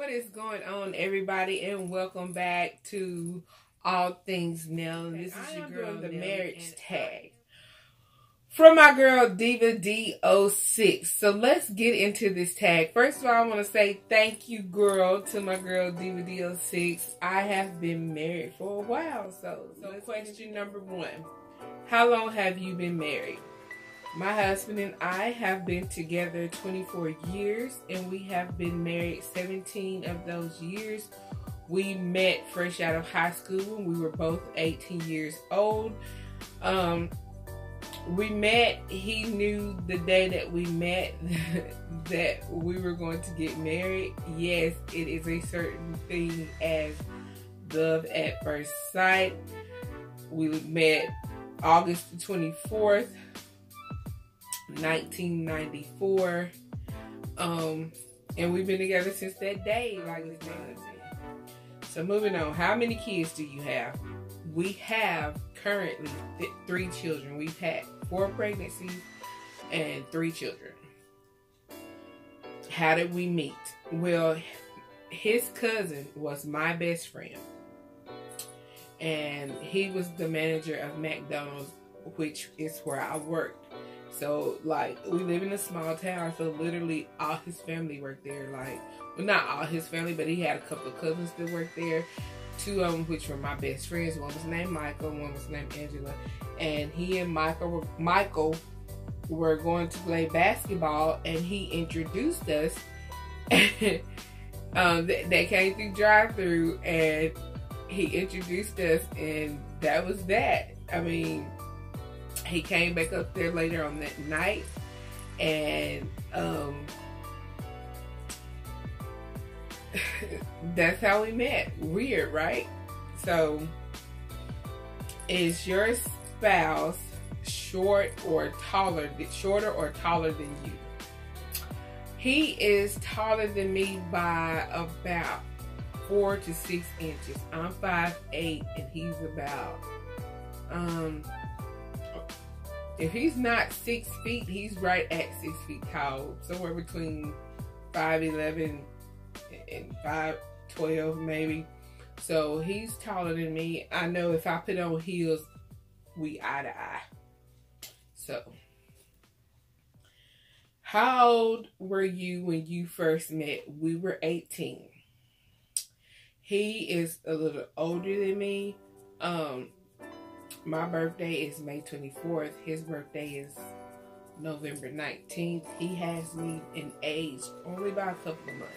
What is going on, everybody, and welcome back to All Things Nele. This is your girl, the marriage tag from my girl Diva Dee 06. So let's get into this tag. First of all, I want to say thank you, girl, to my girl Diva Dee 06. I have been married for a while, so so question number one: How long have you been married? My husband and I have been together 24 years and we have been married 17 of those years. We met fresh out of high school when we were both 18 years old. Um, we met, he knew the day that we met that we were going to get married. Yes, it is a certain thing as love at first sight. We met August the 24th 1994. Um, and we've been together since that day, like it's So moving on, how many kids do you have? We have currently th- three children. We've had four pregnancies and three children. How did we meet? Well, his cousin was my best friend. And he was the manager of McDonald's, which is where I worked. So like we live in a small town, so literally all his family worked there. Like, well, not all his family, but he had a couple of cousins that worked there. Two of them, which were my best friends. One was named Michael, one was named Angela, and he and Michael, were, Michael, were going to play basketball, and he introduced us. um, they, they came through drive-through, and he introduced us, and that was that. I mean he came back up there later on that night and um, that's how we met. Weird, right? So, is your spouse short or taller, shorter or taller than you? He is taller than me by about four to six inches. I'm five eight, and he's about um if he's not six feet, he's right at six feet tall, somewhere between five eleven and five twelve, maybe. So he's taller than me. I know if I put on heels, we eye to eye. So, how old were you when you first met? We were 18. He is a little older than me. Um, my birthday is May 24th. His birthday is November 19th. He has me in age only by a couple of months.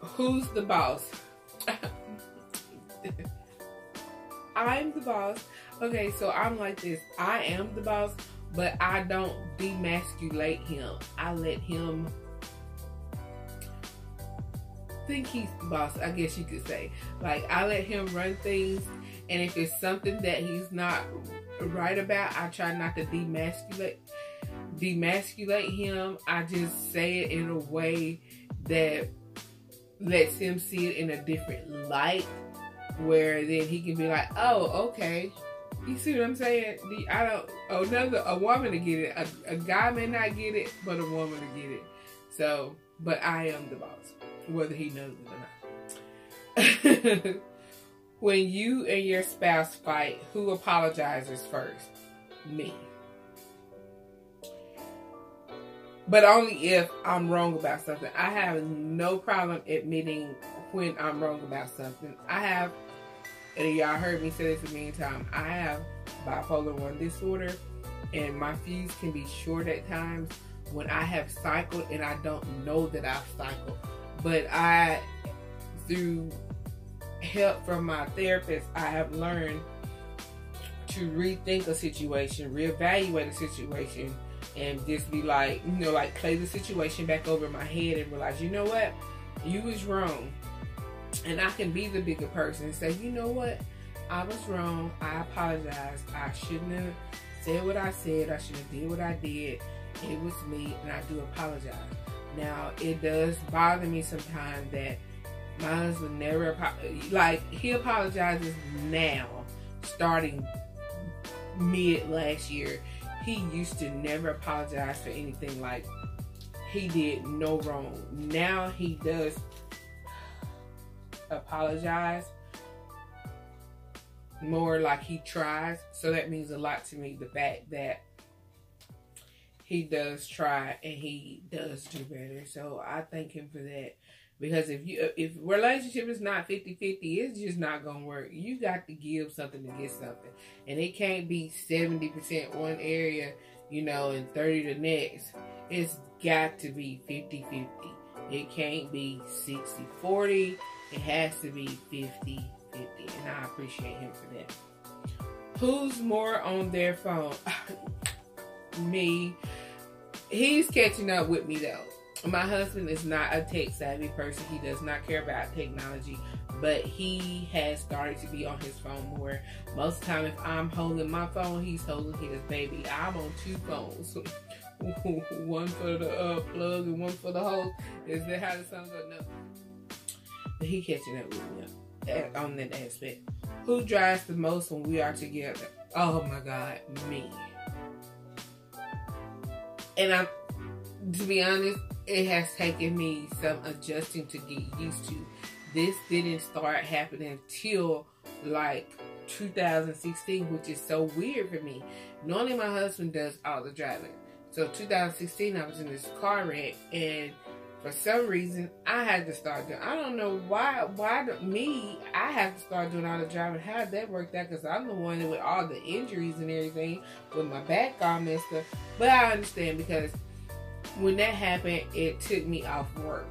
Who's the boss? I'm the boss. Okay, so I'm like this. I am the boss, but I don't demasculate him. I let him think he's the boss, I guess you could say. Like, I let him run things, and if it's something that he's not right about, I try not to demasculate demasculate him. I just say it in a way that lets him see it in a different light, where then he can be like, "Oh, okay." You see what I'm saying? The, I don't. Another a woman to get it. A, a guy may not get it, but a woman to get it. So, but I am the boss whether he knows it or not. when you and your spouse fight, who apologizes first? Me. But only if I'm wrong about something. I have no problem admitting when I'm wrong about something. I have, and y'all heard me say this a million times, I have bipolar 1 disorder, and my fuse can be short at times when I have cycled and I don't know that I've cycled. But I, through help from my therapist, I have learned to rethink a situation, reevaluate a situation, and just be like, you know, like play the situation back over my head and realize, you know what, you was wrong. And I can be the bigger person and say, you know what, I was wrong. I apologize. I shouldn't have said what I said. I should have did what I did. It was me, and I do apologize. Now, it does bother me sometimes that my husband never, like, he apologizes now, starting mid last year. He used to never apologize for anything. Like, he did no wrong. Now he does apologize more like he tries. So that means a lot to me. The fact that he does try and he does do better. So I thank him for that. Because if you if relationship is not 50-50, it's just not gonna work. You got to give something to get something. And it can't be 70% one area, you know, and 30 the next. It's got to be 50-50. It can't be 60-40. It has to be 50-50. And I appreciate him for that. Who's more on their phone? me. He's catching up with me though my husband is not a tech savvy person. He does not care about technology, but he has started to be on his phone more. Most of the time, if I'm holding my phone, he's holding his baby. I'm on two phones. one for the uh, plug and one for the hose. Is that how the song goes? No. But he catching up with me on that aspect. Who drives the most when we are together? Oh my God, me. And I, to be honest, it has taken me some adjusting to get used to. This didn't start happening until like 2016, which is so weird for me. Normally, my husband does all the driving. So 2016, I was in this car wreck, and for some reason, I had to start doing. I don't know why. Why me? I have to start doing all the driving. How did that work out? Because I'm the one with all the injuries and everything, with my back all messed up. But I understand because when that happened, it took me off work,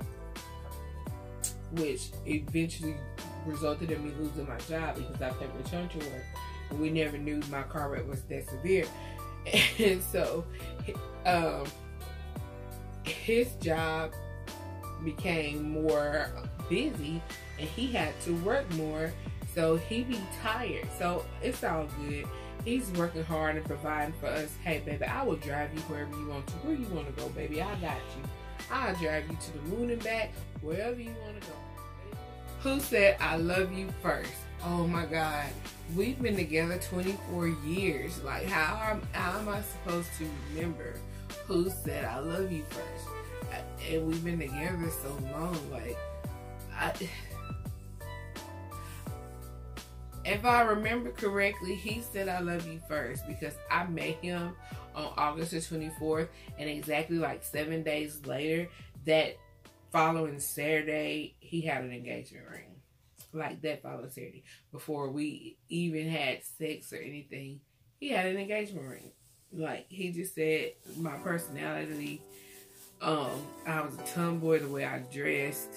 which eventually resulted in me losing my job because I kept returning to work. We never knew my car wreck was that severe. And so, um, his job became more busy and he had to work more. So he be tired. So it's all good. He's working hard and providing for us. Hey, baby, I will drive you wherever you want to. Where you want to go, baby, I got you. I'll drive you to the moon and back, wherever you want to go. Who said I love you first? Oh my God. We've been together 24 years. Like, how am, how am I supposed to remember who said I love you first? And we've been together so long. Like, I if I remember correctly, he said I love you first because I met him on August the 24th, and exactly like seven days later, that following Saturday, he had an engagement ring. Like that following Saturday, before we even had sex or anything, he had an engagement ring. Like he just said, my personality, um, I was a tomboy, the way I dressed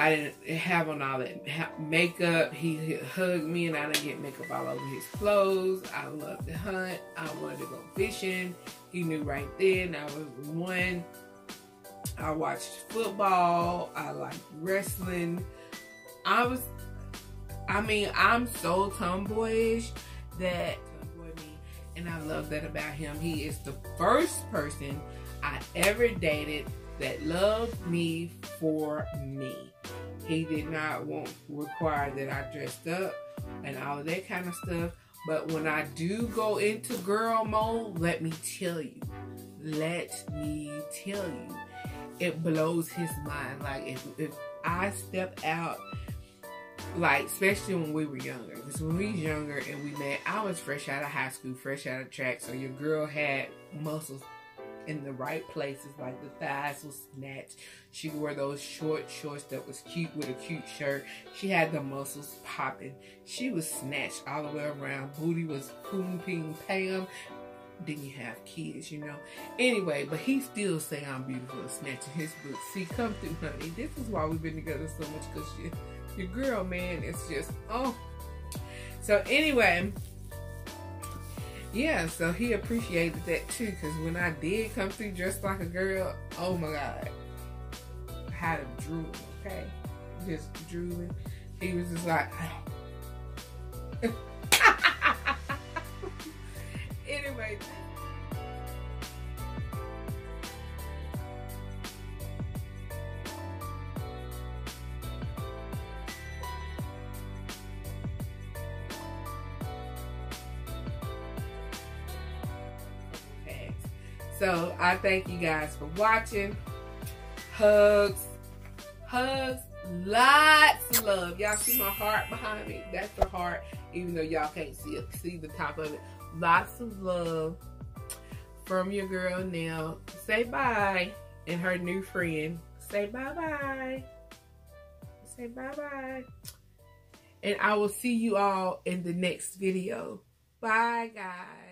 I didn't have on all that makeup. He hugged me and I didn't get makeup all over his clothes. I loved to hunt. I wanted to go fishing. He knew right then I was one. I watched football. I liked wrestling. I was, I mean, I'm so tomboyish that and I love that about him. He is the first person I ever dated that loved me for me. He did not want require that I dressed up and all that kind of stuff. But when I do go into girl mode, let me tell you, let me tell you, it blows his mind. Like if if I step out, like especially when we were younger, because when we was younger and we met, I was fresh out of high school, fresh out of track, so your girl had muscles in the right places, like the thighs was snatched. She wore those short shorts that was cute with a cute shirt. She had the muscles popping. She was snatched all the way around. Booty was poom ping pam. Then you have kids, you know. Anyway, but he still say I'm beautiful snatching his boots. See, come through, honey. This is why we've been together so much because your girl, man, it's just, oh. So anyway, yeah, so he appreciated that too. Because when I did come through dressed like a girl, oh my god, had a drool. Okay, just drooling. He was just like. Ah. So I thank you guys for watching. Hugs. Hugs. Lots of love. Y'all see my heart behind me? That's the heart, even though y'all can't see see the top of it. Lots of love from your girl Nele. Say bye. And her new friend. Say bye-bye. Say bye-bye. And I will see you all in the next video. Bye, guys.